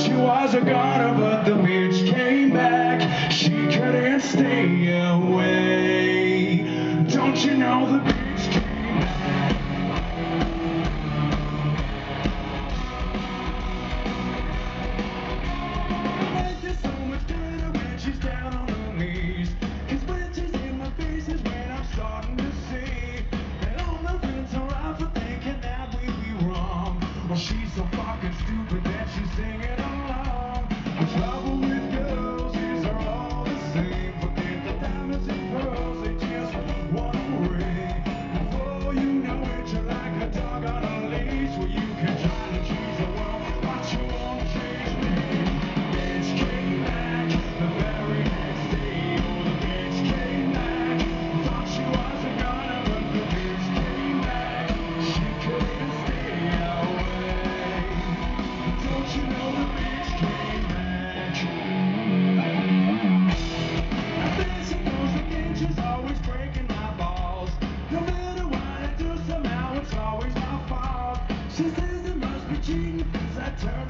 She was a goner, but the bitch came back. She couldn't stay away. Don't you know the She says there must be genius. I turned